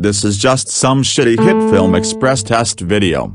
This is just some shitty hit film express test video.